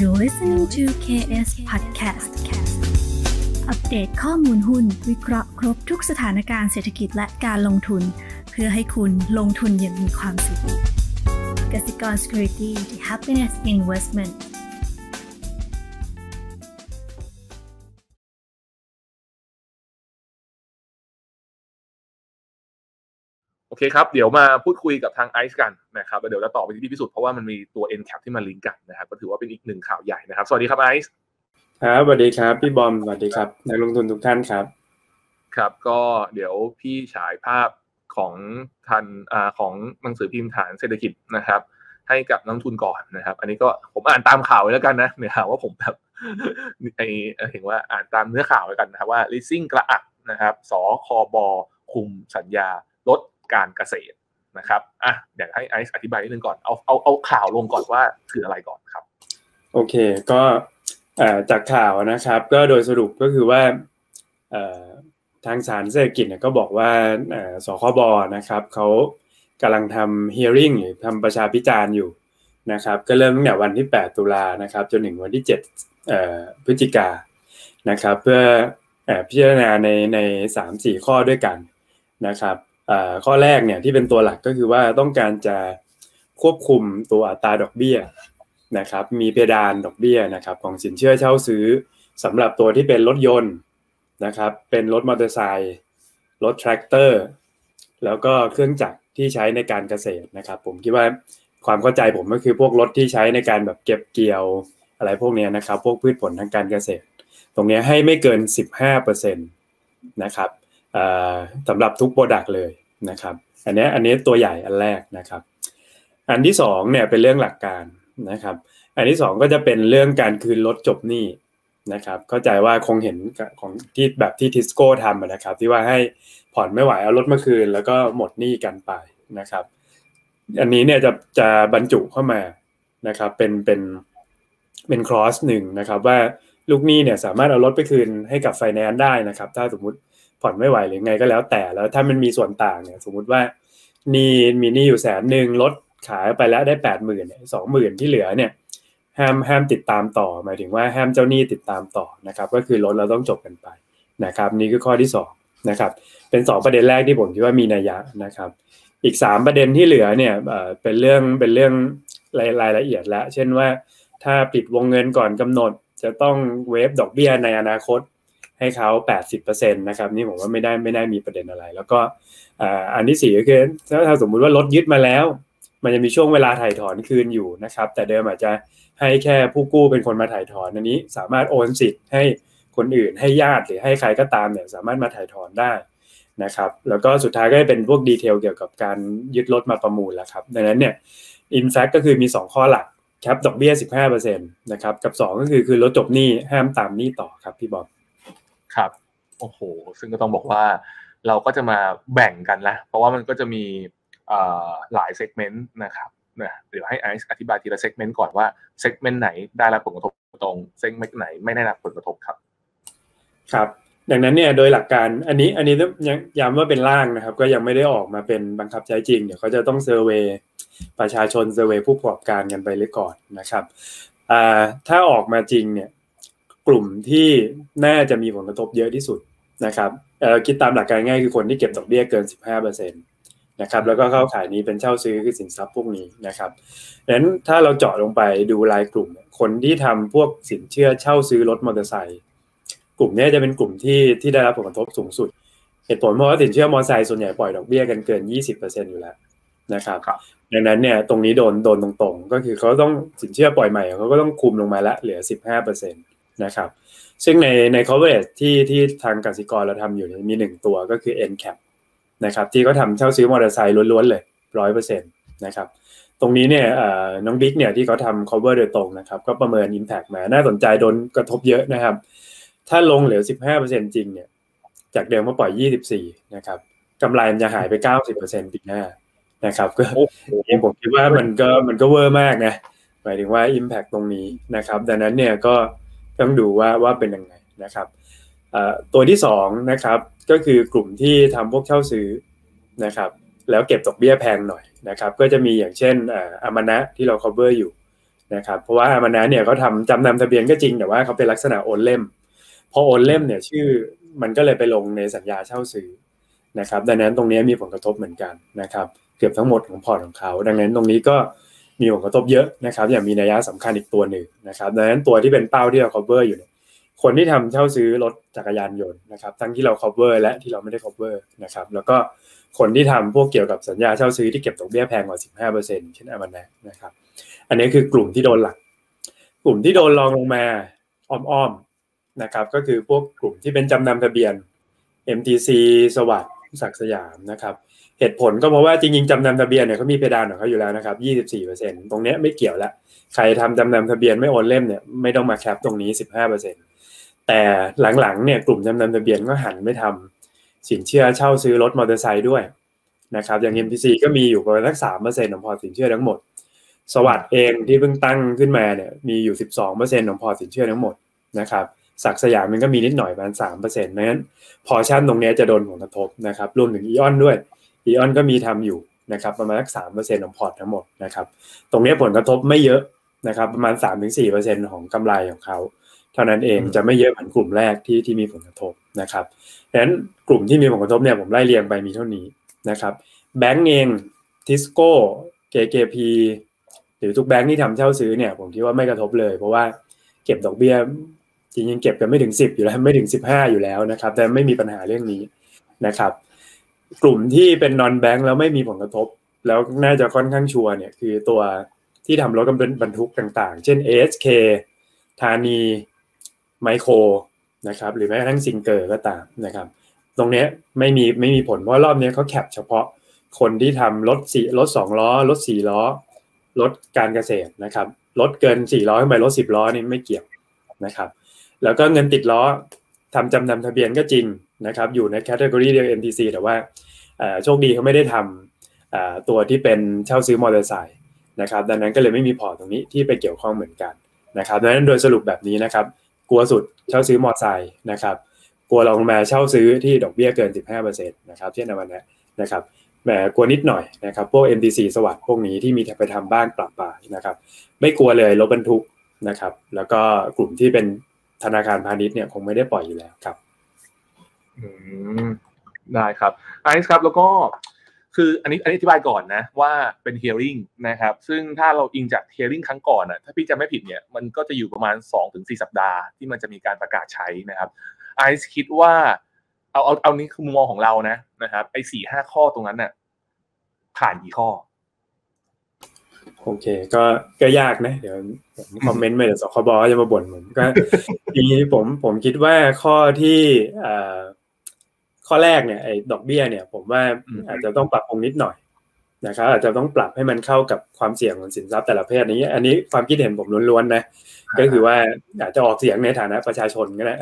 You're listening to KS Podcast อัปเดตข้อมูลหุ้น วิเคราะห์ครบทุกสถานการณ์เศรษฐกิจและการลงทุน เพื่อให้คุณลงทุนอย่างมีความสุขกสิกร Security the Happiness Investment เคครับ เดี๋ยวมาพูดคุยกับทางไอซ์กันนะครับแล้วเดี๋ยวจะต่อไปที่ดีพิสุทธิ์เพราะว่ามันมีตัว NCAP ที่มาลิงก์กันนะครับก็ถือว่าเป็นอีกหนึ่งข่าวใหญ่นะครับ สวัสดีครับไอซ์ครับสวัสดีครับ พี่บอมสวัสดีครับนักลงทุนทุกท่านครับ ครับก็เดี๋ยวพี่ฉายภาพของทันอ่าของหนังสือพิมพ์ฐานเศรษฐกิจนะครับ ให้กับนักลงทุนก่อนนะครับ อันนี้ก็ผมอ่านตามข่าวไว้แล้วกันนะเนี่ยหาว่าผมแบบไอเห็นว่าอ่านตามเนื้อข่าวไว้กันนะครับว่า leasing กระอักนะครับสคบคุมสัญญาลด การเกษตรนะครับอะอยากให้ไอซ์อธิบายนิดนึงก่อนเอาเอาเอาข่าวลงก่อนว่าคืออะไรก่อนครับ โอเคก็จากข่าวนะครับ ก็โดยสรุปก็คือว่าทางสารเศรษฐกิจก็บอกว่าสคบนะครับเขากำลังทำ hearing หรือทำประชาพิจารณ์อยู่นะครับ ก็เริ่มตั้งแต่วันที่ 8 ตุลานะครับ จนถึงวันที่7พฤศจิกานะครับ เพื่อพิจารณาในในสามสี่ข้อด้วยกันนะครับ ข้อแรกเนี่ยที่เป็นตัวหลักก็คือว่าต้องการจะควบคุมตัวอัตราดอกเบี้ยนะครับ มีเพดานดอกเบี้ยนะครับ ของสินเชื่อเช่าซื้อสำหรับตัวที่เป็นรถยนต์นะครับ เป็นรถมอเตอร์ไซค์รถแทรกเตอร์แล้วก็เครื่องจักรที่ใช้ในการเกษตรนะครับ ผมคิดว่าความเข้าใจผมก็คือพวกรถที่ใช้ในการแบบเก็บเกี่ยวอะไรพวกนี้นะครับ พวกพืชผลทางการเกษตร ตรงนี้ให้ไม่เกิน 15%นะครับ สำหรับทุกโปรดักต์เลยนะครับ อันนี้อันนี้ตัวใหญ่อันแรกนะครับ อันที่2เนี่ยเป็นเรื่องหลักการนะครับ อันที่ 2 ก็จะเป็นเรื่องการคืนรถจบหนี้นะครับเข้าใจว่าคงเห็นของที่แบบที่ทิสโก้ทำนะครับ ที่ว่าให้ผ่อนไม่ไหวเอารถมาคืน แล้วก็หมดหนี้กันไปนะครับ อันนี้เนี่ยจะจะบรรจุเข้ามานะครับ เป็นเป็นเป็นครอสหนึ่งนะครับ ว่าลูกหนี้เนี่ยสามารถเอารถไปคืนให้กับไฟแนนซ์ได้นะครับ ถ้าสมมุติ ผ่อนไม่ไหวหรือไงก็แล้วแต่แล้วถ้ามันมีส่วนต่างเนี่ยสมมุติว่านี่มีหนี้อยู่แสนหนึ่งลดขายไปแล้วได้แปดหมื่นสองหมื่นที่เหลือเนี่ยห้ามห้ามติดตามต่อหมายถึงว่าห้ามเจ้าหนี้ติดตามต่อนะครับก็คือลดเราต้องจบกันไปนะครับ นี่คือข้อที่2นะครับเป็น 2 ประเด็นแรกที่ผมคิดว่ามีนัยยะนะครับ อีก 3 ประเด็นที่เหลือเนี่ยเป็นเรื่องเป็นเรื่องรายรายละเอียดแล้วเช่นว่าถ้าปิดวงเงินก่อนกำหนดจะต้องเวฟดอกเบี้ยในอนาคต ให้เขา80%นะครับนี่ผมว่าไม่ได้ไม่ได้มีประเด็นอะไร แล้วก็อันที่สี่ก็คือถ้าสมมุติว่ารถยึดมาแล้ว มันจะมีช่วงเวลาถ่ายถอนคืนอยู่นะครับ แต่เดิมอาจจะให้แค่ผู้กู้เป็นคนมาถ่ายถอนอันนี้ สามารถโอนสิทธิ์ให้คนอื่นให้ญาติหรือให้ใครก็ตามเนี่ยสามารถมาไถ่ถอนได้นะครับ แล้วก็สุดท้ายก็จะเป็นพวก detail เกี่ยวกับการยึดรถมาประมูลแล้วครับดังนั้นเนี่ย in fact ก็คือมี 2 ข้อหลัก cap ดอกเบี้ย 15%นะครับกับ 2 ก็คือคืนรถจบหนี้ห้ามตามหนี้ต่อครับพี่บอม ครับโอ้โหซึ่งก็ต้องบอกว่าเราก็จะมาแบ่งกันละเพราะว่ามันก็จะมีหลาย segment นะครับนะเดี๋ยวให้ไอซ์อธิบายทีละ segment ก่อนว่าsegment ไหนได้รับผลกระทบตรง segment ไหนไม่ได้รับผลกระทบครับ ครับดังนั้นเนี่ยโดยหลักการอันนี้อันนี้ยังย้ำว่าเป็นร่างนะครับ ก็ยังไม่ได้ออกมาเป็นบังคับใช้จริง เดี๋ยวเขาจะต้อง survey ประชาชน survey ผู้ประกอบการกันไปเลยก่อนนะครับถ้าออกมาจริงเนี่ย กลุ่มที่น่าจะมีผลกระทบเยอะที่สุดนะครับคิดตามหลักการง่ายคือคนที่เก็บดอกเบี้ยเกิน 15%นะครับแล้วก็เข้าข่ายนี้เป็นเช่าซื้อคือสินทรัพย์พวกนี้นะครับดังนั้นถ้าเราเจาะลงไปดูรายกลุ่ม คนที่ทำพวกสินเชื่อเช่าซื้อรถมอเตอร์ไซค์กลุ่มนี้จะเป็นกลุ่มที่ที่ได้รับผลกระทบสูงสุด เหตุผลเพราะว่าสินเชื่อมอเตอร์ไซค์ส่วนใหญ่ปล่อยดอกเบี้ยกันเกิน 20%อยู่แล้วนะครับดังนั้นเนี่ยตรงนี้โดนโดนตรงๆ ก็คือเขาต้องสินเชื่อปล่อยใหม่เขาก็ต้องคุมลงมาละเหลือ 15%นะครับ ซึ่งในใน coverage ที่ที่ทางกสิกรเราทำอยู่มีหนึ่งตัวก็คือ NCAP นะครับที่เขาทาเช่าซื้อมอเตอร์ไซค์ล้วนๆเลยร้อยเปอร์เซ็นต์นะครับตรงนี้เนี่ยน้องบิ๊กเนี่ยที่เขาทำ cover โดยตรงนะครับ ก็ประเมิน impact มา น่าสนใจโดนกระทบเยอะนะครับ ถ้าลงเหลือ 15%จริงเนี่ย จากเดิมมาปล่อย 24 นะครับกำไรมันจะหายไป 90%ปีหน้านะครับ ก็ผมคิดว่ามันก็มันก็เวอร์มากนะ หมายถึงว่า impact ตรงนี้นะครับ ดังนั้นเนี่ยก็ ต้องดูว่าว่าเป็นยังไงนะครับตัวที่2นะครับก็คือกลุ่มที่ทำพวกเช่าซื้อนะครับแล้วเก็บดอกเบี้ยแพงหน่อยนะครับก็จะมีอย่างเช่นอามานะที่เรา cover อยู่นะครับเพราะว่าอามันนั้นเนี่ยเขาทำจำนำทะเบียนก็จริงแต่ว่าเขาเป็นลักษณะโอนเล่มพอโอนเล่มเนี่ยชื่อมันก็เลยไปลงในสัญญาเช่าซื้อนะครับดังนั้นตรงนี้มีผลกระทบเหมือนกันนะครับเกือบทั้งหมดของพอร์ตของเขา ดังนั้นตรงนี้ก็ มีผลกระทบเยอะนะครับอย่างมีนัยยะสำคัญอีกตัวหนึ่งนะครับดังนั้นตัวที่เป็นเป้าที่เรา cover อยู่เนี่ยคนที่ทำเช่าซื้อรถจักรยานยนต์นะครับทั้งที่เรา cover และที่เราไม่ได้ cover นะครับแล้วก็คนที่ทำพวกเกี่ยวกับสัญญาเช่าซื้อที่เก็บดอกเบี้ยแพงกว่า 15%เช่นอามันแนนะครับ อันนี้คือกลุ่มที่โดนหลัก กลุ่มที่โดนรองลงมาอ้อมๆนะครับ ก็คือพวกกลุ่มที่เป็นจำนำทะเบียน MTC สวัสดิ์ศักสยามนะครับ เหตุผลก็เพราะว่าจริงๆจำนำทะเบียนเนี่ยเขามีเพดานของเขาอยู่แล้วนะครับ24%ตรงนี้ไม่เกี่ยวละใครทำจำนำทะเบียนไม่โอนเล่มเนี่ยไม่ต้องมาแคปตรงนี้15%แต่หลังๆเนี่ยกลุ่มจำนำทะเบียนก็หันไม่ทำสินเชื่อเช่าซื้อรถมอเตอร์ไซค์ด้วยนะครับอย่าง MTC ก็มีอยู่ประมาณสัก3%ของพอสินเชื่อทั้งหมด สวัสด์เองที่เพิ่งตั้งขึ้นมาเนี่ยมีอยู่12%ของพอสินเชื่อทั้งหมดนะครับศักสยามมันก็มีนิดหน่อยประมาณ3%นั้นพอชั่นตรงนี้จะโดนผลกระทบนะครับรวมถึงอีออนด้วย อีออนก็มีทำอยู่นะครับประมาณสักสามเปอร์เซ็นต์ของพอร์ตทั้งหมดนะครับตรงนี้ผลกระทบไม่เยอะนะครับประมาณสามถึงสี่เปอร์เซ็นต์ของกำไรของเขาเท่านั้นเองจะไม่เยอะเหมือนกลุ่มแรกที่ที่มีผลกระทบนะครับดังนั้นกลุ่มที่มีผลกระทบเนี่ยผมไล่เรียงไปมีเท่านี้นะครับแบงก์เองทิสโก้เกเกพีหรือทุกแบงก์ที่ทำเช่าซื้อเนี่ยผมคิดว่าไม่กระทบเลย เพราะว่าเก็บดอกเบี้ยจริงๆเก็บกันไม่ถึงสิบอยู่แล้วไม่ถึงสิบห้าอยู่แล้วนะครับ แต่ไม่มีปัญหาเรื่องนี้นะครับ กลุ่มที่เป็นนอนแบงค์แล้วไม่มีผลกระทบ แล้วน่าจะค่อนข้างชัวร์เนี่ยคือตัวที่ทำรถบรรทุกต่างๆ เช่น ASK ธานีไมโครนะครับหรือแม้กระทั่งซิงเกอร์ก็ตามนะครับ ตรงนี้ไม่มีไม่มีผลเพราะรอบนี้เขาแคปเฉพาะคนที่ทำรถสี่รถสองล้อ รถสี่ล้อ รถการเกษตรนะครับรถเกินสี่ล้อขึ้นไปรถสิบล้อนี่ไม่เกี่ยวนะครับ แล้วก็เงินติดล้อทำจำนำทะเบียนก็จริง นะครับอยู่ใน category เดียว MTC แต่ว่าโชคดีเขาไม่ได้ทำตัวที่เป็นเช่าซื้อมอเตอร์ไซค์นะครับดังนั้นก็เลยไม่มีพอร์ตตรงนี้ที่ไปเกี่ยวข้องเหมือนกันนะครับดังนั้นโดยสรุปแบบนี้นะครับ กลัวสุดเช่าซื้อมอเตอร์ไซค์นะครับกลัวรองมาเช่าซื้อที่ดอกเบี้ยเกิน 15%นะครับเช่นในวันนี้นะครับแหมกลัวนิดหน่อยนะครับพวก MTC SAWAD พวกนี้ที่มีไปทำบ้างประปรายนะครับไม่กลัวเลยรถบรรทุกนะครับแล้วก็กลุ่มที่เป็นธนาคารพาณิชย์เนี่ยคงไม่ได้ปล่อยอยู่แล้วครับ ได้ครับไอซ์ครับแล้วก็คืออันนี้อันนี้อธิบายก่อนนะว่าเป็น hearing นะครับ ซึ่งถ้าเราอิงจาก hearing ครั้งก่อนอะถ้าพี่จะไม่ผิดเนี่ยมันก็จะอยู่ประมาณ 2-4 สัปดาห์ที่มันจะมีการประกาศใช้นะครับไอซ์คิดว่าเอาเอาเอานี้คือมุมมองของเรานะนะครับไอ้สี่ห้าข้อตรงนั้นน่ะผ่านกี่ข้อ โอเค ก็ก็ยากนะ เดี๋ยวผมคอมเมนต์ไปเดี๋ยวสคบจะมาบ่นผมก็ทีนี้ผมผมคิดว่าข้อที่อ่า ข้อแรกเนี่ยไอ้ดอกเบี้ยเนี่ย ผมว่าอาจจะต้องปรับปรุงนิดหน่อยนะครับอาจจะต้องปรับให้มันเข้ากับความเสี่ยงของสินทรัพย์แต่ละประเภทนี้ อันนี้ความคิดเห็นผมล้วนๆนะก็คือว่าอาจจะออกเสียงในฐานะประชาชนก็ได้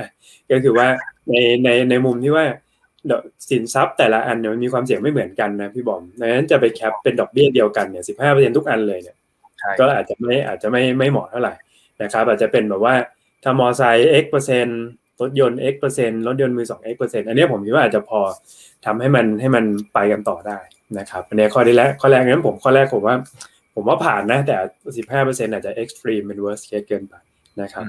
ก็คือว่าในในในมุมที่ว่าสินทรัพย์แต่ละอันเนี่ยมันมีความเสี่ยงไม่เหมือนกันนะพี่บอมดังนั้นจะไป cap เป็นดอกเบี้ยเดียวกันเนี่ยสิบห้าเปอร์เซ็นต์ทุกอันเลยเนี่ยก็อาจจะไม่อาจจะไม่ไม่เหมาะเท่าไหร่นะครับ อาจจะเป็นแบบว่าถ้ามอไซค์ x เปอร์เซ็นต์ รถยนต์ x เปอร์เซ็นต์รถยนต์มือสอง x เปอร์เซ็นต์อันนี้ผมคิดว่าอาจจะพอทำให้มันให้มันไปกันต่อได้นะครับอันนี้ข้อที่แรกข้อแรกงั้นผมข้อแรกผมว่า ผมว่าผ่านนะ แต่สิบห้าเปอร์เซ็นต์อาจจะ extreme เป็น worst case เกินไปนะครับ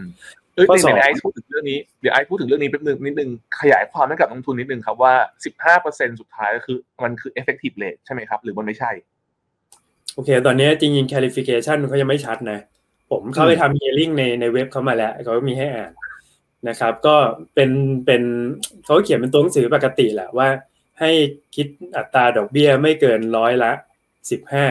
เออในไอซ์พูดถึงเรื่องนี้เดี๋ยวไอซ์พูดถึงเรื่องนี้แป๊บนึงนิดนึงขยายความให้กับนักทุนนิดนึงครับว่าสิบห้าเปอร์เซ็นสุดท้ายก็คือมันคือ effective rate ใช่ไหมครับ หรือมันไม่ใช่ โอเค ตอนนี้จริงๆ clarification เขายังไม่ชัดนะ ผมเข้าไปทำ hearing ในในเว็บเขามาแล้วเขามีให้อ่าน นะครับ ก็เป็นเป็นเขาเขียนเป็นตัวหนังสือปกติแหละว่า ให้คิดอัตราดอกเบี้ยไม่เกินร้อยละสิบห้า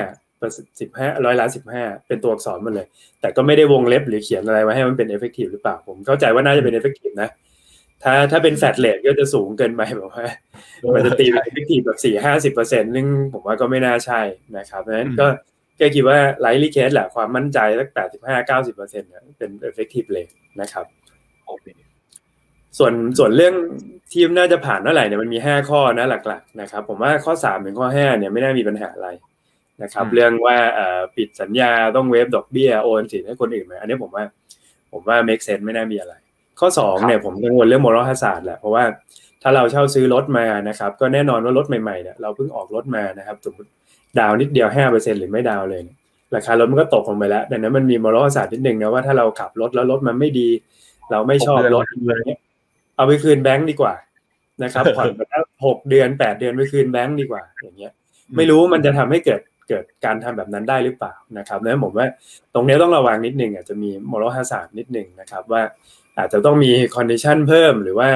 สิบห้าร้อยล้านสิบห้าเป็นตัวอักษรมันเลย แต่ก็ไม่ได้วงเล็บหรือเขียนอะไรไว้ให้มันเป็น effective หรือเปล่า ผมเข้าใจว่าน่าจะเป็น effective นะ ถ้าถ้าเป็น flat rate ก็จะสูงเกินไปแบบว่ามันจะตีเป็น effective แบบสี่ห้าสิบเปอร์เซ็นต์ซึ่งผมว่าก็ไม่น่าใช่นะครับเพราะฉะนั้นก็ก็คิดว่า likely case แหละความมั่นใจสักแปดสิบห้าเก้าสิบเปอร์เซ็นต์เป็น effective เลยนะครับ ส่วนส่วนเรื่องที่มันน่าจะผ่านเท่าไหร่เนี่ยมันมีห้าข้อนะหลักๆนะครับ ผมว่าข้อสามถึงข้อห้าเนี่ยไม่น่ามีปัญหาอะไรนะครับ เรื่องว่าปิดสัญญาต้องเวฟดอกเบี้ยโอนสินให้คนอื่นไหมอันนี้ผมว่า ผมว่า make sense ไม่น่ามีอะไร ข้อ2เนี่ยผมกังวลเรื่อง moral hazard แหละเพราะว่าถ้าเราเช่าซื้อรถมานะครับ ก็แน่นอนว่ารถใหม่ๆเนี่ยเราเพิ่งออกรถมานะครับสมมติดาวนิดเดียว5%หรือไม่ดาวเลยราคารถมันก็ตกลงไปแล้วดังนั้นมันมีมรดกศาสตร์นิดนึงนะว่าถ้าเราขับรถแล้วรถมันไม่ดี เราไม่ชอบรถอะไรเงี้ย เอาไปคืนแบงก์ดีกว่านะครับผ่อนไปแล้วหกเดือนแปดเดือนไปคืนแบงก์ดีกว่า อย่างเงี้ย ไม่รู้มันจะทำให้เกิดเกิดการทำแบบนั้นได้หรือเปล่านะครับนั้นผมว่าตรงนี้ต้องระวังนิดนึงอาจจะมี moral hazard นิดนึงนะครับว่าอาจจะต้องมี condition เพิ่มหรือว่า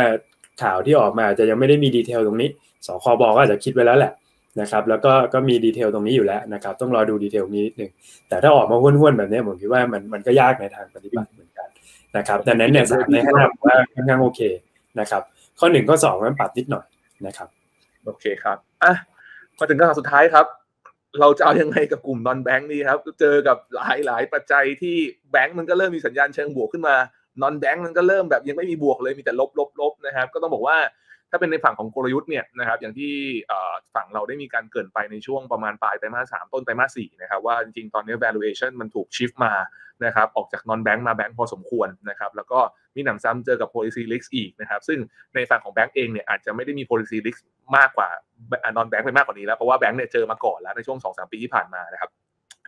ข่าวที่ออกมาจะยังไม่ได้มี detail ตรงนี้สคบก็อาจจะคิดไว้แล้วแหละนะครับ แล้วก็ก็มี detail ตรงนี้อยู่แล้วนะครับ ต้องรอดู detail นี้นิดนึงแต่ถ้าออกมาห้วนๆแบบนี้ผมคิดว่ามันมันก็ยากในทางปฏิบัติเหมือนกันนะครับดังนั้นเนี่ยสามในห้าว่าค่อนข้างโอเค นะครับ ข้อหนึ่งข้อสองมันปรับนิดหน่อยนะครับโอเคครับอะมาถึงคำถามสุดท้ายครับ เราจะเอายังไงกับกลุ่มนอนแบงค์นี่ครับ เจอกับหลายหลายปัจจัยที่แบงค์มันก็เริ่มมีสัญญาณเชิงบวกขึ้นมานอนแบงค์มันก็เริ่มแบบยังไม่มีบวกเลยมีแต่ลบลบลบนะครับ ก็ต้องบอกว่า ถ้าเป็นในฝั่งของกลยุทธ์เนี่ยนะครับอย่างที่ฝั่งเราได้มีการเกินไปในช่วงประมาณปลายไตรมาสสามต้นไตรมาสสี่นะครับว่าจริงๆ ตอนนี้ valuation มันถูก shift มานะครับออกจาก non bank มาแบงค์พอสมควรนะครับแล้วก็มีหนำซ้ำเจอกับ policy risk อีกนะครับซึ่งในฝั่งของแบงก์เองเนี่ยอาจจะไม่ได้มี policy risk มากกว่า non bank ไปมากกว่านี้แล้วเพราะว่าแบงก์เนี่ยเจอมาก่อนแล้วในช่วง2-3ปีที่ผ่านมานะครับ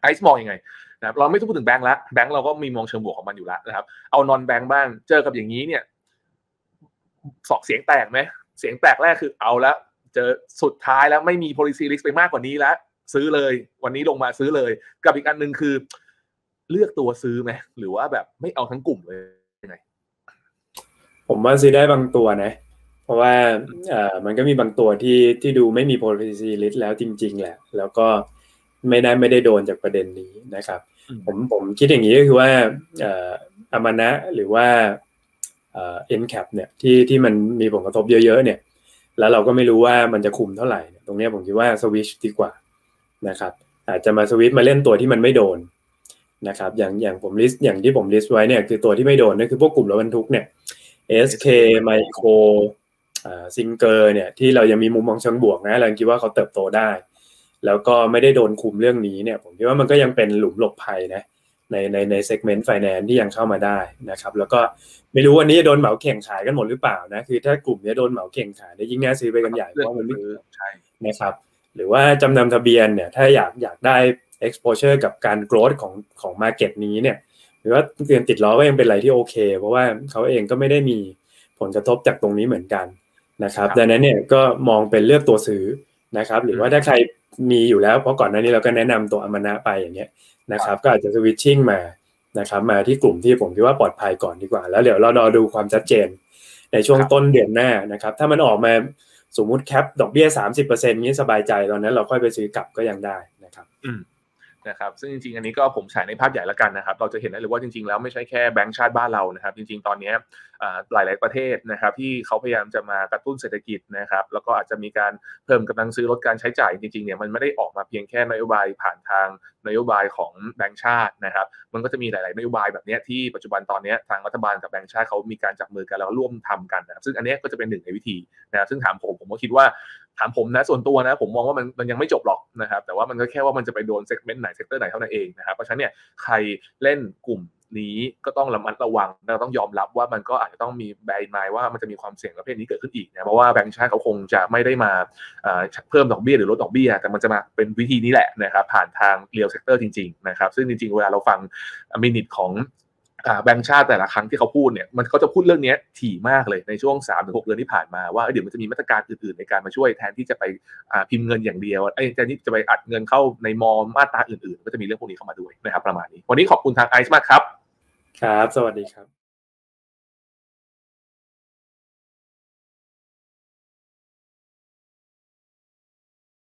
ไอซ์มองยังไงนะครับเราไม่ต้องพูดถึงแบงก์ละแบงก์เราก็มีมองเชิงบวกของมันอยู่แล้วนะครับเอา non bank บ้างเจอกับอย่างนี้เนี่ยสอกเสียงแตกไหม เสียงแตกแรกคือเอาแล้วเจอสุดท้ายแล้วไม่มี policy risk ไปมากกว่านี้แล้วซื้อเลย วันนี้ลงมาซื้อเลย กับอีกอันหนึ่งคือ เลือกตัวซื้อไหมหรือว่าแบบไม่เอาทั้งกลุ่มเลยยังไงผมว่าซื้อได้บางตัวนะ เพราะว่าเอ่อมันก็มีบางตัวที่ที่ดูไม่มี policy risk แล้วจริง ๆ แหละ แล้วก็ไม่ได้ไม่ได้โดนจากประเด็นนี้นะครับ ผมผมคิดอย่างนี้ก็คือว่าเอ่ออมานะหรือว่า เอ็นแคปเนี่ยที่ที่มันมีผลกระทบเยอะๆเนี่ยแล้วเราก็ไม่รู้ว่ามันจะคุมเท่าไหร่ ตรงนี้ผมคิดว่าสวิชดีกว่านะครับอาจจะมาสวิชมาเล่นตัวที่มันไม่โดนนะครับอย่างอย่างผม list อย่างที่ผม list ไว้เนี่ยคือตัวที่ไม่โดนนั่นคือพวกกลุ่มรถบรรทุกเนี่ย SK Micro อ่าซิงเกอร์เนี่ยที่เรายังมีมุมมองเชิงบวกนะเราคิดว่าเขาเติบโตได้ แล้วก็ไม่ได้โดนคุมเรื่องนี้เนี่ยผมคิดว่ามันก็ยังเป็นหลุมหลบภัยนะ ในในใน segment ไฟแนนซ์ที่ยังเข้ามาได้นะครับแล้วก็ไม่รู้วันนี้จะโดนเหมาเข่งขายกันหมดหรือเปล่านะคือถ้ากลุ่มนี้โดนเหมาเข่งขายได้ยิ่งน่าซื้อไปกันใหญ่เพราะมันไม่ใช่นะครับหรือว่าจำนำทะเบียนเนี่ยถ้าอยากอยากได้ exposure กับการ growth ของของ market นี้เนี่ยหรือว่าเตือนติดล้อก็ยังเป็นอะไรที่โอเค เพราะว่าเขาเองก็ไม่ได้มีผลกระทบจากตรงนี้เหมือนกันนะครับดังนั้นเนี่ยก็มองเป็นเลือกตัวซื้อนะครับ หรือว่าถ้าใครมีอยู่แล้วเพราะก่อนหน้านี้เราก็แนะนำตัวอมนะไปอย่างเงี้ย นะครับก็อาจจะสวิตชิ่งมานะครับมาที่กลุ่มที่ผมคิดว่าปลอดภัยก่อนดีกว่า แล้วเดี๋ยวเรารอดูความชัดเจนในช่วงต้นเดือนหน้านะครับ ถ้ามันออกมาสมมุติแคปดอกเบี้ยสามสิบเปอร์เซ็นต์นี้สบายใจตอนนั้นเราค่อยไปซื้อกลับก็ยังได้นะครับ อืม นะครับซึ่งจริงๆ อันนี้ก็ผมฉายในภาพใหญ่ล้วกันนะครับ เราจะเห็นได้เลยว่าจริงๆ แล้วไม่ใช่แค่แบงก์ชาติบ้านเรานะครับ จริงๆ ตอนนี้หลายๆประเทศนะครับที่เขาพยายามจะมากระตุ้นเศรษฐกิจนะครับ แล้วก็อาจจะมีการเพิ่มกำลังซื้อลดการใช้จ่ายจริงๆ เนี่ยมันไม่ได้ออกมาเพียงแค่นโยบายผ่านทางนโยบายของแบงก์ชาตินะครับ มันก็จะมีหลายๆนโยบายแบบนี้ที่ปัจจุบันตอนนี้ทางรัฐบาลกับแบงก์ชาติเขามีการจับมือกันแล้วร่วมทำกันนะครับ ซึ่งอันนี้ก็จะเป็นหนึ่งในวิธีนะซึ่งถามผมผมก็คิดว่า ถามผมนะส่วนตัวนะ ผมมองว่ามันมันยังไม่จบหรอกนะครับ แต่ว่ามันก็แค่ว่ามันจะไปโดน segment ไหน sector ไหนเท่านั้นเองนะครับเพราะฉะนั้นเนี่ยใครเล่นกลุ่มนี้ก็ต้องระมัดระวังเราต้องยอมรับว่ามันก็อาจจะต้องมี bear in mind ว่ามันจะมีความเสี่ยงประเภทนี้เกิดขึ้นอีกนะเพราะว่าแบงก์ชาติเขาคงจะไม่ได้มาเพิ่มดอกเบี้ยหรือลดดอกเบี้ย แต่มันจะมาเป็นวิธีนี้แหละนะครับผ่านทาง real sector จริงๆนะครับซึ่งจริงๆ เวลาเราฟัง minute ของ แบงค์ชาติแต่ละครั้งที่เขาพูดเนี่ยมันเขาจะพูดเรื่องนี้ถี่มากเลยในช่วง3ถึง6เดือนที่ผ่านมาว่าเดี๋ยวมันจะมีมาตรการอื่นๆ ในการมาช่วยแทนที่จะไปพิมพ์เงินอย่างเดียวไอ้แทนที่จะไปอัดเงินเข้าในมอมมาตราอื่นๆ ก็จะมีเรื่องพวกนี้เข้ามาด้วยนะครับประมาณนี้ วันนี้ขอบคุณทางไอซ์มากครับ ครับ สวัสดีครับ